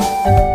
you